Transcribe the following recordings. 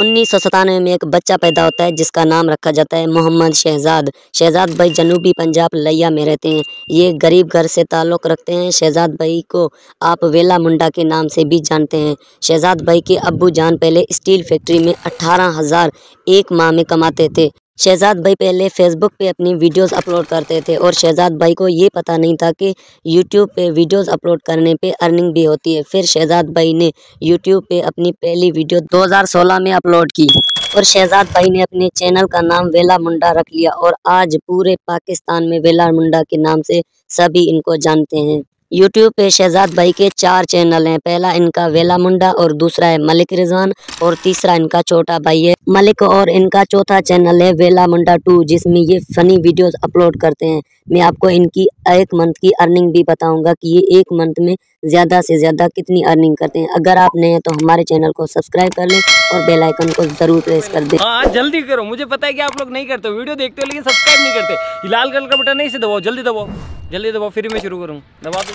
उन्नीस सौ सतानवे में एक बच्चा पैदा होता है, जिसका नाम रखा जाता है मोहम्मद शहजाद। शहजाद भाई जनूबी पंजाब लैया में रहते हैं। ये गरीब घर से ताल्लुक़ रखते हैं। शहजाद भाई को आप वेला मुंडा के नाम से भी जानते हैं। शहजाद भाई के अबू जान पहले स्टील फैक्ट्री में अठारह हज़ार एक माह में कमाते थे। शहजाद भाई पहले फेसबुक पे अपनी वीडियोस अपलोड करते थे और शहजाद भाई को ये पता नहीं था कि यूट्यूब पे वीडियोस अपलोड करने पे अर्निंग भी होती है। फिर शहजाद भाई ने यूट्यूब पे अपनी पहली वीडियो 2016 में अपलोड की और शहजाद भाई ने अपने चैनल का नाम वेला मुंडा रख लिया और आज पूरे पाकिस्तान में वेला मुंडा के नाम से सभी इनको जानते हैं। यूट्यूब पे शहजाद भाई के चार चैनल हैं। पहला इनका वेला मुंडा और दूसरा है मलिक रिजवान और तीसरा इनका छोटा भाई है मलिक और इनका चौथा चैनल है वेला मुंडा टू, जिसमें ये फनी वीडियोस अपलोड करते हैं। मैं आपको इनकी एक मंथ की अर्निंग भी बताऊँगा कि ये एक मंथ में ज़्यादा से ज़्यादा कितनी अर्निंग करते हैं। अगर आप नए हैं तो हमारे चैनल को सब्सक्राइब कर लें और बेल आइकन को ज़रूर प्रेस कर दें। हाँ जल्दी करो। मुझे पता है कि आप लोग नहीं करते वीडियो देखते हो लेकिन सब्सक्राइब नहीं करते। लाल कलर का बटन नहीं से दबाओ। जल्दी दबाओ। जल्दी दबाओ, फिर मैं शुरू करूँ। दबा दो।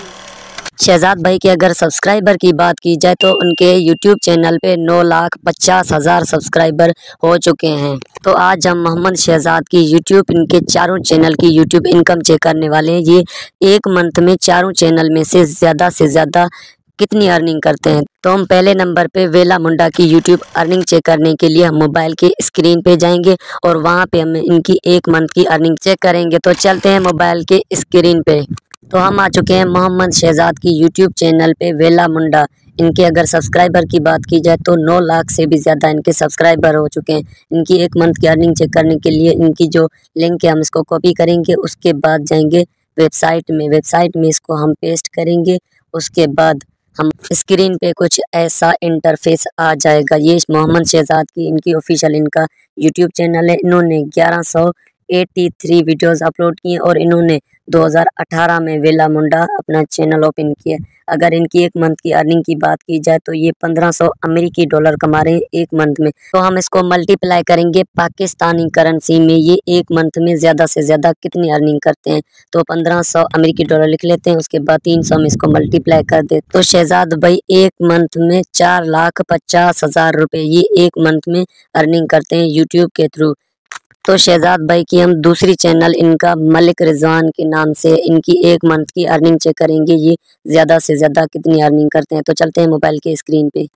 शहजाद भाई के अगर सब्सक्राइबर की बात की जाए तो उनके यूट्यूब चैनल पे नौ लाख पचास हज़ार सब्सक्राइबर हो चुके हैं। तो आज हम मोहम्मद शहजाद की यूट्यूब इनके चारों चैनल की यूट्यूब इनकम चेक करने वाले हैं। ये एक मंथ में चारों चैनल में से ज़्यादा से ज़्यादा कितनी अर्निंग करते हैं? तो हम पहले नंबर पे वेला मुंडा की यूट्यूब अर्निंग चेक करने के लिए हम मोबाइल के स्क्रीन पे जाएँगे और वहाँ पे हम इनकी एक मंथ की अर्निंग चेक करेंगे। तो चलते हैं मोबाइल के स्क्रीन पे। तो हम आ चुके हैं मोहम्मद शहजाद की यूट्यूब चैनल पे वेला मुंडा। इनके अगर सब्सक्राइबर की बात की जाए तो नौ लाख से भी ज़्यादा इनके सब्सक्राइबर हो चुके हैं। इनकी एक मंथ की अर्निंग चेक करने के लिए इनकी जो लिंक है हम इसको कॉपी करेंगे, उसके बाद जाएँगे वेबसाइट में। वेबसाइट में इसको हम पेस्ट करेंगे, उसके बाद हम स्क्रीन पे कुछ ऐसा इंटरफेस आ जाएगा। ये मोहम्मद शहजाद की इनकी ऑफिशियल इनका यूट्यूब चैनल है। इन्होंने ग्यारह सौ एटी थ्री वीडियोज़ अपलोड किए और इन्होंने 2018 में वेला मुंडा अपना चैनल ओपन किया। अगर इनकी एक मंथ की अर्निंग की बात की जाए तो ये 1500 अमेरिकी डॉलर कमा रहे हैं एक मंथ में। तो हम इसको मल्टीप्लाई करेंगे पाकिस्तानी करेंसी में। ये एक मंथ में ज़्यादा से ज़्यादा कितनी अर्निंग करते हैं? तो 1500 अमेरिकी डॉलर लिख लेते हैं, उसके बाद 300 में इसको मल्टीप्लाई कर दे तो शहजाद भाई एक मंथ में चार लाख पचास हज़ार रुपये ये एक मंथ में अर्निंग करते हैं यूट्यूब के थ्रू। तो शहजाद भाई की हम दूसरी चैनल, इनका मलिक रिजवान के नाम से इनकी एक मंथ की अर्निंग चेक करेंगे। ये ज़्यादा से ज़्यादा कितनी अर्निंग करते हैं? तो चलते हैं मोबाइल के स्क्रीन पे।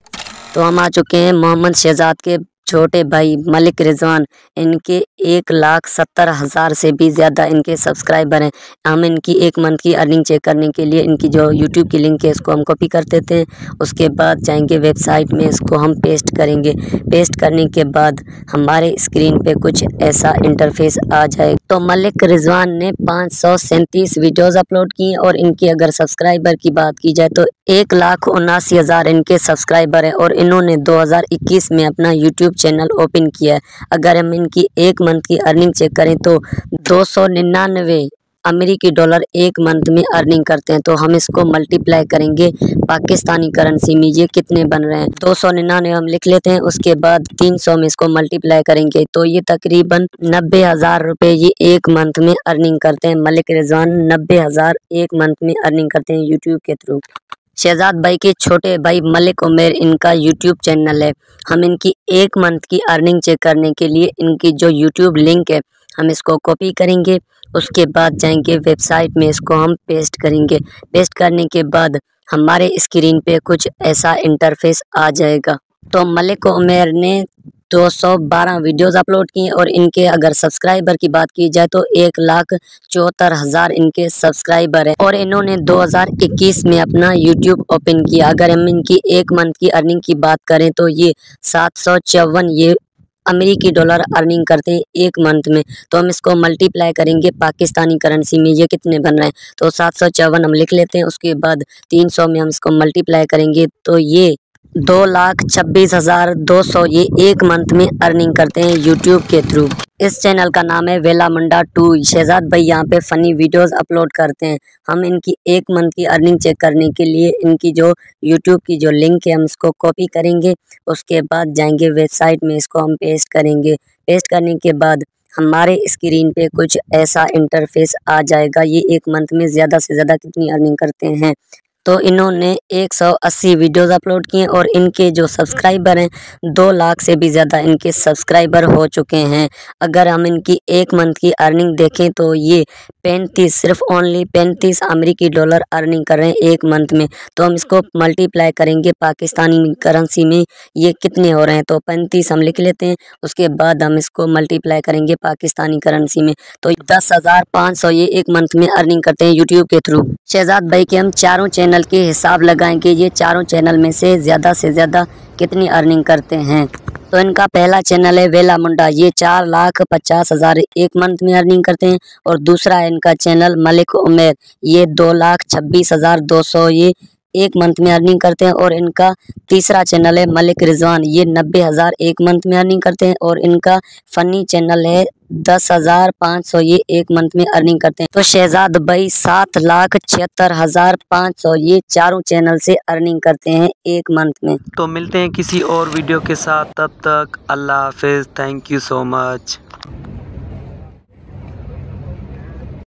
तो हम आ चुके हैं मोहम्मद शहजाद के छोटे भाई मलिक रिजवान, इनके एक लाख सत्तर हज़ार से भी ज़्यादा इनके सब्सक्राइबर हैं। हम इनकी एक मंथ की अर्निंग चेक करने के लिए इनकी जो यूट्यूब की लिंक है इसको हम कॉपी कर देते हैं। उसके बाद जाएँगे वेबसाइट में, इसको हम पेस्ट करेंगे। पेस्ट करने के बाद हमारे स्क्रीन पे कुछ ऐसा इंटरफेस आ जाए तो मलिक रिजवान ने पाँच सौ सैंतीस वीडियोज़ अपलोड की और इनकी अगर सब्सक्राइबर की बात की जाए तो एक लाख उनासी हज़ार इनके सब्सक्राइबर हैं और इन्होंने 2021 में अपना यूट्यूब चैनल ओपन किया है। अगर हम इनकी एक मंथ की अर्निंग चेक करें तो दो सौ निन्यानवे अमेरिकी डॉलर एक मंथ में अर्निंग करते हैं तो हम इसको मल्टीप्लाई करेंगे पाकिस्तानी करेंसी में। ये कितने बन रहे हैं? दो सौ निन्यानवे हम लिख लेते हैं, उसके बाद तीन सौ में इसको मल्टीप्लाई करेंगे। तो ये तकरीबन नब्बे हज़ार रुपये ये एक मंथ में अर्निंग करते हैं। मलिक रिजवान नब्बे हज़ार एक मंथ में अर्निंग करते हैं यूट्यूब के थ्रू। शहजाद भाई के छोटे भाई मलिक उमेर इनका यूट्यूब चैनल है। हम इनकी एक मंथ की अर्निंग चेक करने के लिए इनकी जो यूट्यूब लिंक है हम इसको कॉपी करेंगे, उसके बाद जाएँगे वेबसाइट में इसको हम पेस्ट करेंगे। पेस्ट करने के बाद हमारे स्क्रीन पे कुछ ऐसा इंटरफेस आ जाएगा। तो मलिक उमेर ने 212 वीडियोस अपलोड किए और इनके अगर सब्सक्राइबर की बात की जाए तो एक लाख चौहत्तर हज़ार इनके सब्सक्राइबर हैं। और इन्होंने 2021 में अपना यूट्यूब ओपन किया। अगर हम इनकी एक मंथ की अर्निंग की बात करें तो ये सात सौ चौवन ये अमेरिकी डॉलर अर्निंग करते हैं एक मंथ में। तो हम इसको मल्टीप्लाई करेंगे पाकिस्तानी करेंसी में। ये कितने बन रहे हैं? तो सात सौ चौवन हम लिख लेते हैं, उसके बाद तीन सौ में हम इसको मल्टीप्लाई करेंगे। तो ये दो लाख छब्बीस हज़ार दो सौ ये एक मंथ में अर्निंग करते हैं यूट्यूब के थ्रू। इस चैनल का नाम है वेला मंडा टू। शहजाद भाई यहाँ पे फ़नी वीडियोस अपलोड करते हैं। हम इनकी एक मंथ की अर्निंग चेक करने के लिए इनकी जो यूट्यूब की जो लिंक है, हम इसको कॉपी करेंगे। उसके बाद जाएँगे वेबसाइट में, इसको हम पेस्ट करेंगे। पेस्ट करने के बाद हमारे स्क्रीन पे कुछ ऐसा इंटरफेस आ जाएगा। ये एक मंथ में ज़्यादा से ज़्यादा कितनी अर्निंग करते हैं? तो इन्होंने 180 वीडियोस अपलोड किए और इनके जो सब्सक्राइबर हैं, दो लाख से भी ज़्यादा इनके सब्सक्राइबर हो चुके हैं। अगर हम इनकी एक मंथ की अर्निंग देखें तो ये पैंतीस, सिर्फ़ ओनली पैंतीस अमेरिकी डॉलर अर्निंग कर रहे हैं एक मंथ में। तो हम इसको मल्टीप्लाई करेंगे पाकिस्तानी करेंसी में, ये कितने हो रहे हैं? तो पैंतीस हम लिख लेते हैं, उसके बाद हम इसको मल्टीप्लाई करेंगे पाकिस्तानी करेंसी में। तो दस हज़ार पाँच सौ ये एक मंथ में अर्निंग करते हैं यूट्यूब के थ्रू शहजाद भाई के हम चारों चैनल के हिसाब लगाएँ कि ये चारों चैनल में से ज़्यादा से ज़्यादा कितनी अर्निंग करते हैं। तो इनका पहला चैनल है वेला मुंडा। ये चार लाख पचास हज़ार एक मंथ में अर्निंग करते हैं और दूसरा है इनका चैनल मलिक उमेर। ये दो लाख छब्बीस हज़ार दो सौ ये एक मंथ में अर्निंग करते हैं और इनका तीसरा चैनल है मलिक रिजवान। ये नब्बे हज़ार एक मंथ में अर्निंग करते हैं और इनका फ़नी चैनल है दस हज़ार पाँच सौ। ये एक मंथ में अर्निंग करते हैं। तो शहजाद भाई सात लाख छिहत्तर हज़ार पाँच सौ ये चारों चैनल से अर्निंग करते हैं एक मंथ में। तो मिलते हैं किसी और वीडियो के साथ। तब तक अल्लाह हाफिज़। Thank you so much